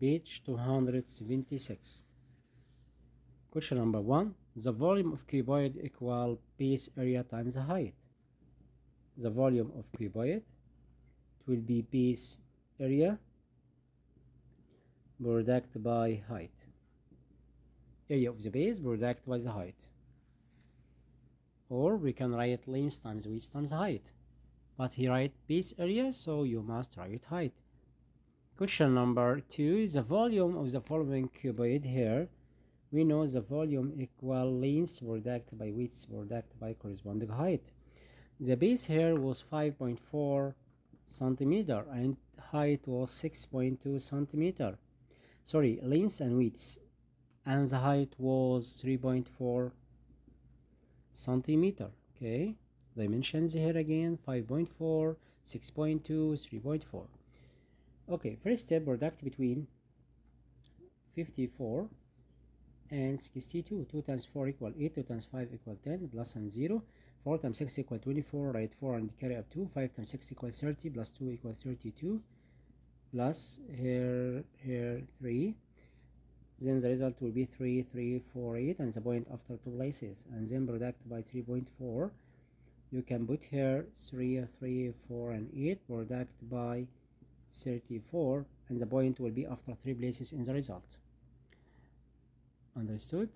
page 276 question number one the volume of cuboid equal base area times height. The volume of cuboid it will be base area product by height. Area of the base product by the height. Or we can write length times width times height. But he write base area so you must write height question number two is the volume of the following cuboid here. We know the volume equal length product by width product by corresponding height. The base here was 5.4 centimeter and height was 6.2 centimeter. Sorry length and width. And the height was 3.4 centimeter. Okay dimensions here again 5.4 6.2 3.4 okay first step product between 54 and 62 2 times 4 equal 8 2 times 5 equal 10 plus and 0 4 times 6 equal 24 write 4 and carry up 2 5 times 6 equals 30 plus 2 equals 32 plus here here 3 then the result will be 3 3 4 8 and the point after two places. And then product by 3.4 you can put here 3 3 4 and 8 product by 34 and the point will be after three places in the result. Understood?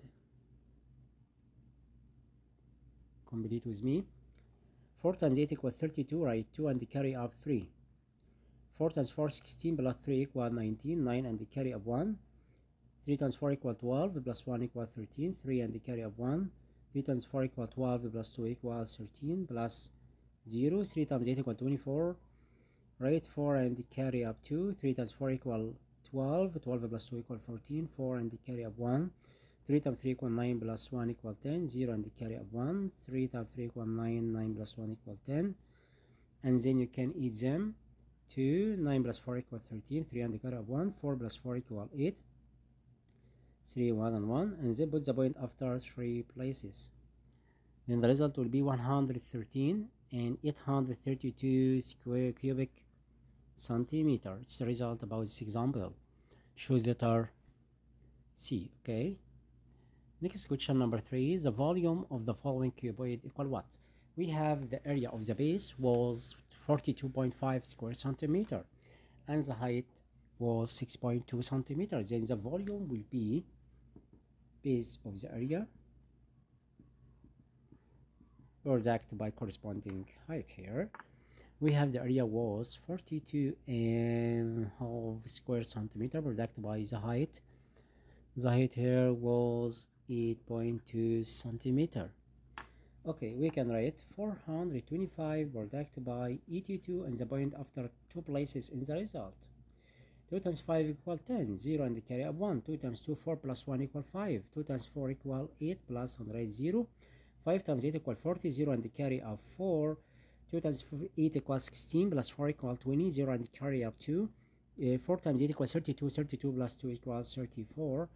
Complete with me. 4 times 8 equals 32 write 2 and carry up 3 4 times 4 16 plus 3 equal 19 9 and the carry up 1 3 times 4 equal 12 plus 1 equal 13 3 and the carry up 1 3 times 4 equal 12 plus 2 equals 13 plus 0 3 times 8 equal 24 write 4 and carry up 2 3 times 4 equal 12 12 plus 2 equal 14 4 and carry up 1 3 times 3 equal 9 plus 1 equal 10 0 and carry up 1 3 times 3 equal 9 9 plus 1 equal 10 and then you can eat them 2 9 plus 4 equal 13 3 and carry up 1 4 plus 4 equal 8 3 1 and 1 and then put the point after three places. Then the result will be 113 and 832 square cubic centimeter. It's the result about this example. Shows letter C okay? Next question number three is the volume of the following cuboid equal what? We have the area of the base was 42.5 square centimeter and the height was 6.2 centimeters then the volume will be base of the area product by corresponding height here we have the area was 42 and half square centimeter. Product by the height. The height here was 8.2 centimeter. Okay we can write 425 product by 82 and the point after two places in the result. 2 times 5 equal 10 0 and the carry up 1 2 times 2 4 plus 1 equal 5 2 times 4 equal 8 plus 100 0 5 times 8 equal 40 0 and carry up 4 2 times 8 equals 16 plus 4 equals 20 0 and carry up 2 uh, 4 times 8 equals 32 32 plus 2 equals 34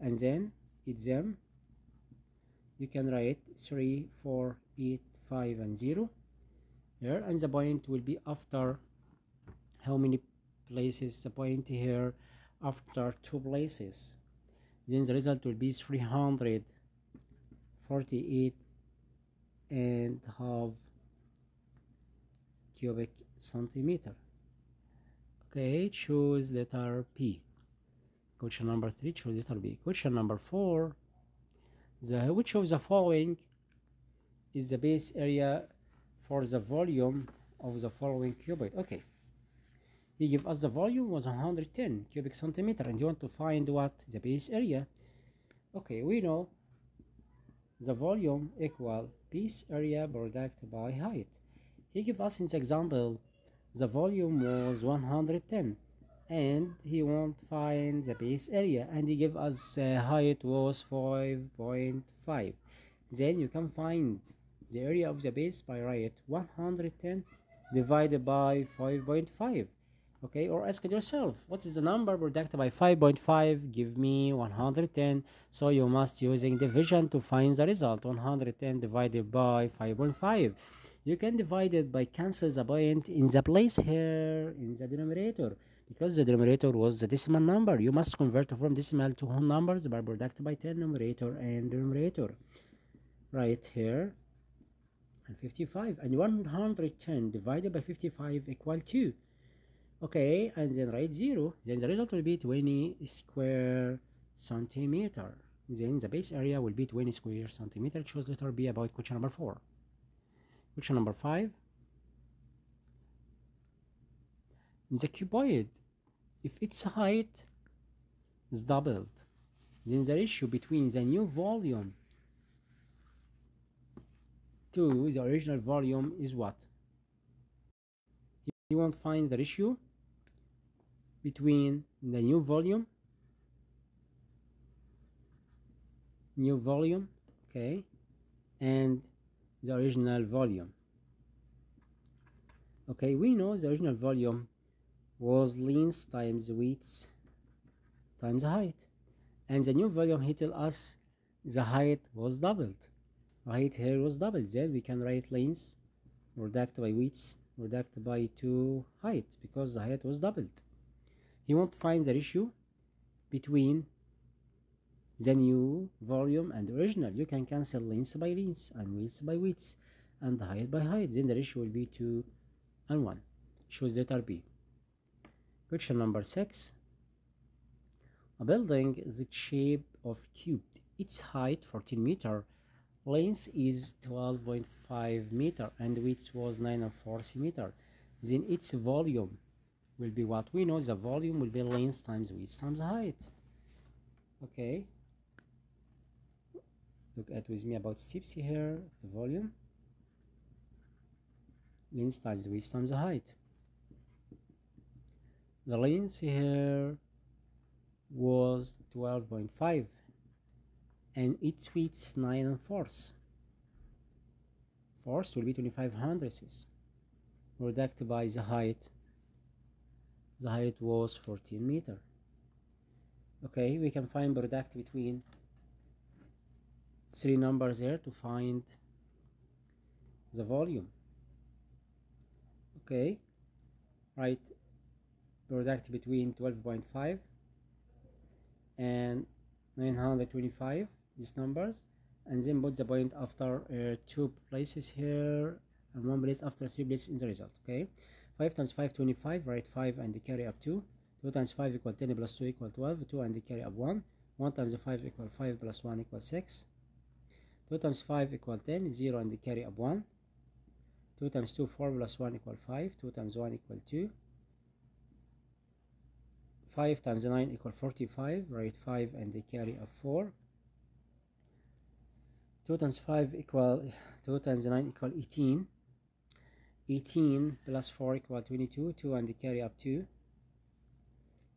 and then it's them. You can write 3 4 8 5 and 0 here and the point will be after how many places the point here after two places. Then the result will be 348 and half cubic centimeter. Okay choose letter P. Question number three choose letter B. Question number four the which of the following is the base area for the volume of the following cuboid okay. He give us the volume was 110 cubic centimeter and you want to find what the base area? Okay we know the volume equal base area product by height he give us the example. The volume was 110 and he won't find the base area and he give us uh, height was 5.5 then you can find the area of the base by write 110 divided by 5.5 okay or ask it yourself what is the number product by 5.5 give me 110 so you must using division to find the result 110 divided by 5.5 you can divide it by cancel the point in the place here in the denominator. Because the denominator was the decimal number you must convert from decimal to whole numbers by product by 10 numerator and denominator. Right here and 55 and 110 divided by 55 equal to okay and then write 0 then the result will be 20 square centimeter. Then the base area will be 20 square centimeter. Choose letter B about question number 4 question number 5 the cuboid if its height is doubled then the ratio between the new volume to the original volume is what? You want to find the ratio between the new volume new volume okay and the original volume. Okay we know the original volume was length times width times height. And the new volume he tell us the height was doubled. Height here was doubled. Then we can write length reduced by width reduced by 2 height because the height was doubled. He won't find the ratio between the new volume and original you can cancel length by length and width by width and height by height. Then the ratio will be 2 and 1 choose letter B question number 6 a building is the shape of cube its height 14 meter. Length is 12.5 meter and width was 9 and 4 meter then its volume will be what we know. The volume will be length times width times height. Okay look at with me about steps here the volume. Length times width times the height. The length here was 12.5 and its width 9 and fourths force will be 25 hundredths. Reduced by the height. The height was 14 meter. Okay we can find product between three numbers here to find the volume. Okay. Right. Product between 12.5 and 925 these numbers. And then put the point after uh, two places here and one place after three places in the result. Okay. 5 times 5 25 write 5 and carry up 2 2 times 5 equal 10 plus 2 equal 12 2 and carry up 1 1 times 5 equal 5 plus 1 equal 6 2 times 5 equal 10 0 and the carry up 1 2 times 2 4 plus 1 equal 5 2 times 1 equal 2 5 times 9 equal 45 write 5 and the carry of 4 2 times 5 equal 2 times 9 equal 18 18 plus 4 equal 22 2 and the carry up 2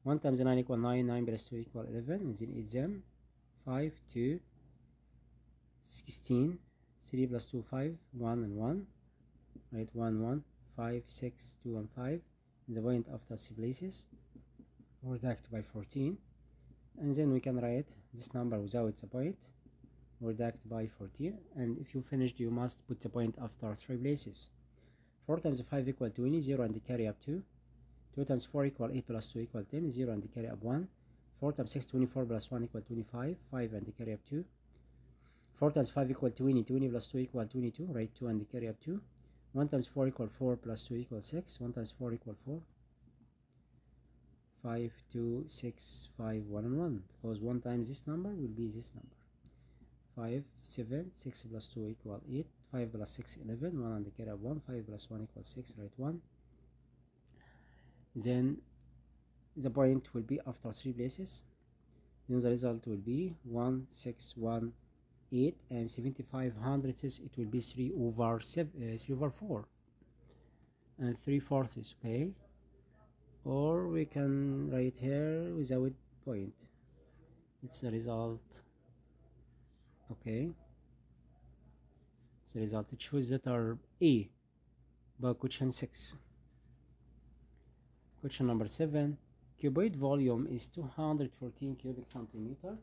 1 times 9 equal 9 9 plus 2 equal 11 and then it's them 5 2 16 3 plus 2 5 1 and 1 right? 1 1 5 6 2 and 5 and the point after three places. Reduct by 14 and then we can write this number without the point. Reduct by 14 and if you finished you must put the point after three places. 4 times 5 equal 20 0 and the carry up 2 2 times 4 equal 8 plus 2 equal 10 0 and the carry up 1 4 times 6 24 plus 1 equal 25 5 and the carry up 2 4 times 5 equal 20 20 plus 2 equal 22 right? 2 and carry up 2 1 times 4 equal 4 plus 2 equal 6 1 times 4 equal 4 5 2 6 5 1 and 1 because 1 times this number will be this number. 5 7 6 plus 2 equal 8 5 plus 6 11 1 and carry up 1 5 plus 1 equals 6 right? 1 then the point will be after three places. Then the result will be 1 6 1 8 and 75 hundredths it will be 3 over 7 uh, 3 over 4 and 3 fourths okay? Or we can write here without point. It's the result okay? It's the result. Choose letter A by question 6 question number 7 cuboid volume is 214 cubic centimeter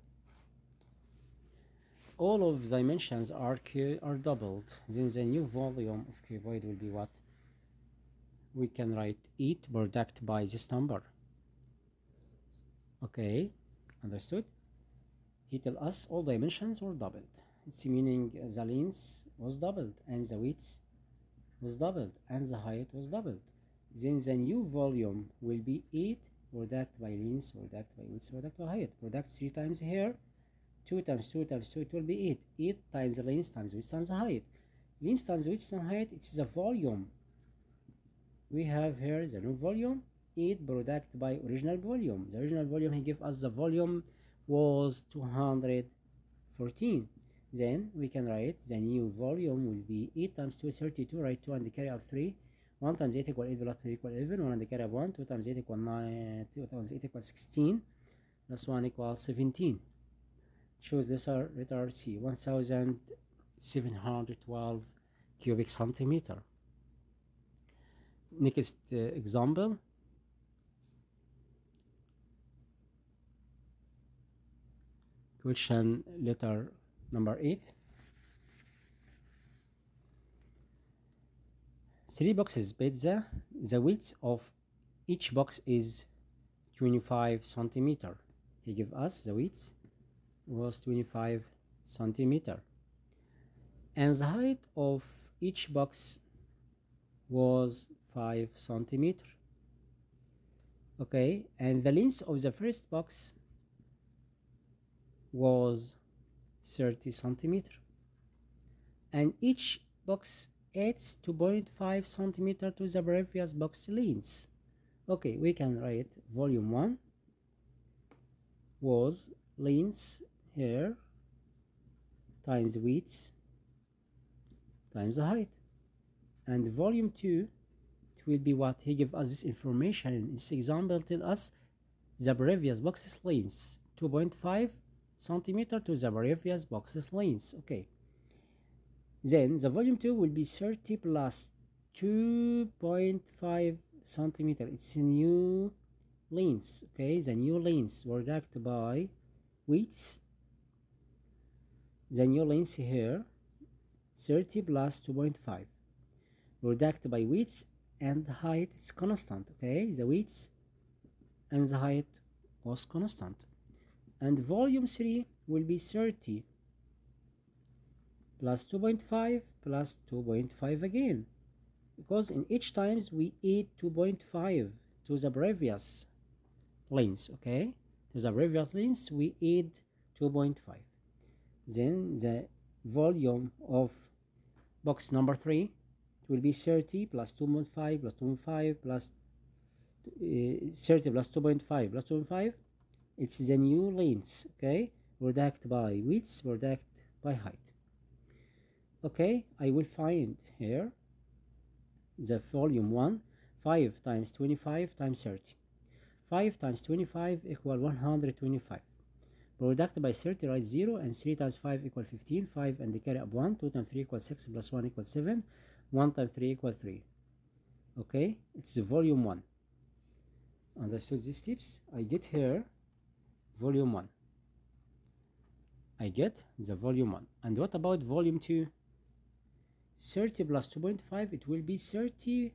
all of dimensions are are doubled. Then the new volume of cuboid will be what? We can write it product by this number. Okay understood? He tell us all dimensions were doubled. It's meaning the length was doubled and the width was doubled and the height was doubled. Then the new volume will be 8 product by length product by width product by height. Product 3 times here 2 times 2 times 2 it will be 8 8 times the length times width times height. Length times width times height it's a volume. We have here the new volume 8 product by original volume. The original volume he gave us the volume was 214 then we can write the new volume will be 8 times 2 32 write 2 and the carry up 3 1 times 8 equal 8 plus 3 equal 11 1 and carry up 1 2 times 8 equal 9 2 times 8 equal 16 plus 1 equals 17 choose this letter C 1712 cubic centimeter. Next uh, example. Question letter number 8 three boxes pizza the width of each box is 25 centimeter. He give us the width was 25 centimeter. And the height of each box was 5 centimeter. Okay and the length of the first box was 30 centimeter. And each box adds 2.5 centimeter to the previous box length. Okay we can write volume 1 was length here times width times the height. And volume 2 it will be what he give us this information. In this example tell us the previous box's length 2.5 centimeter to the previous box's length. Okay. Then the volume 2 will be 30 plus 2.5 centimeter. It's a new length okay? The new length were reduced by width the new length here 30 plus 2.5 reduced by width and height is constant okay? The width and the height was constant. And volume 3 will be 30 plus 2.5 plus 2.5 again. Because in each times we add 2.5 to the previous length okay? To the previous length we add 2.5 then the volume of box number 3 it will be 30 plus 2.5 plus 2.5 plus uh, 30 plus 2.5 plus 2.5 it's the new length okay? Product by width product by height. Okay I will find here the volume 1 5 times 25 times 30 5 times 25 equal 125 product by 30 write 0 and 3 times 5 equal 15 5 and the carry up 1 2 times 3 equals 6 plus 1 equals 7 1 times 3 equals 3 okay? It's volume 1 understood these tips? I get here volume 1 I get the volume 1 and what about volume 2 30 plus 2.5 it will be 32.5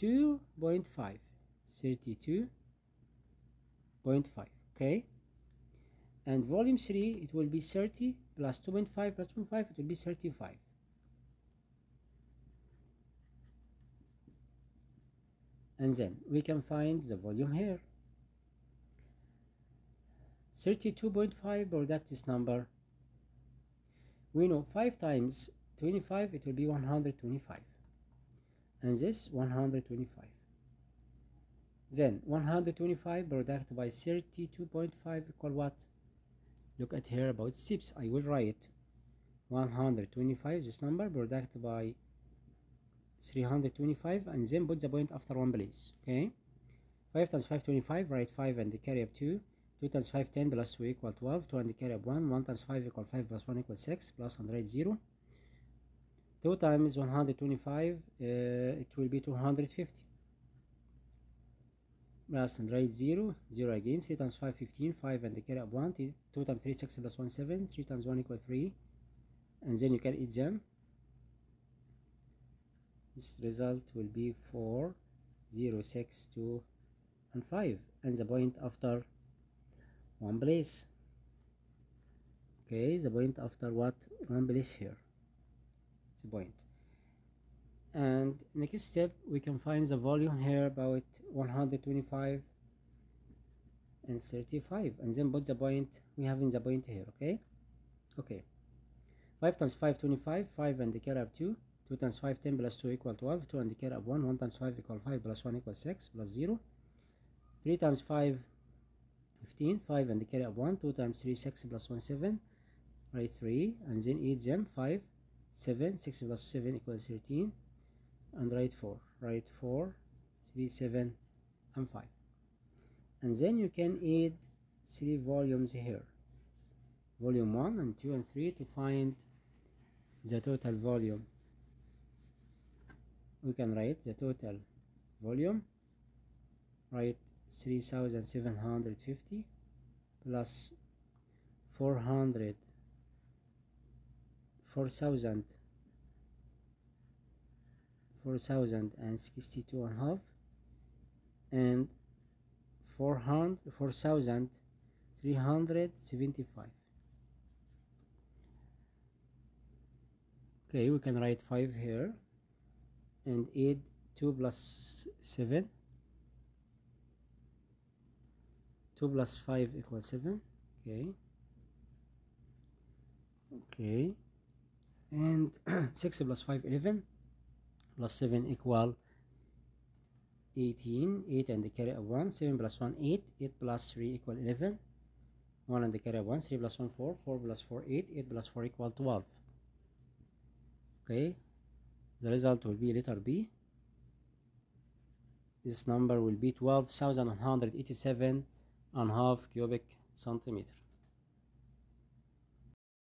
32.5 okay and volume 3 it will be 30 plus 2.5 plus 2.5 it will be 35 and then we can find the volume here. 32.5 product this number. We know 5 times 25 it will be 125 and this 125 then 125 product by 32.5 equal what look at here about steps I will write 125 this number product by 325 and then put the point after one place okay? 5 times 525 write 5 and carry up 2 2 times 5 10 plus 2 equal 12 2 and carry up 1 1 times 5 equal 5 plus 1 equal 6 plus 100 0 2 times 125 uh, it will be 250 plus 100 0 0 again 3 times 5 15 5 and carry up 1 2 times 3 6 plus 1 7 3 times 1 equal 3 and then you can eat them. This result will be 4 0 6 2 and 5 and the point after one place. Okay the point after what? One place here. The point and next step we can find the volume here about 125 and 35 and then put the point we have in the point here okay? Okay. 5 times 5 25 5 and the carry up 2 2 times 5 10 plus 2 equal 12 2 and the carry up 1 1 times 5 equal 5 plus 1 equals 6 plus 0 3 times 5 15 5 and the carry up 1 2 times 3 6 plus 1 7 right 3 and then eat them. 5 7 6 plus 7 equals 13 and write 4 write 4 3 7 and 5 and then you can add three volumes here. Volume 1 and 2 and 3 to find the total volume. We can write the total volume. Write 3750 plus 400 4000 4062 and half and 400 4375 okay we can write 5 here and add 2 plus 7 2 plus 5 equals 7 okay. Okay. And 6 plus 5 11 plus 7 equal 18 8 and the carry of 1 7 plus 1 8 8 plus 3 equal 11 1 and the carry of 1 3 plus 1 4 4 plus 4 8 8 plus 4 equal 12 okay. The result will be letter B. This number will be 12,187 and half cubic centimeter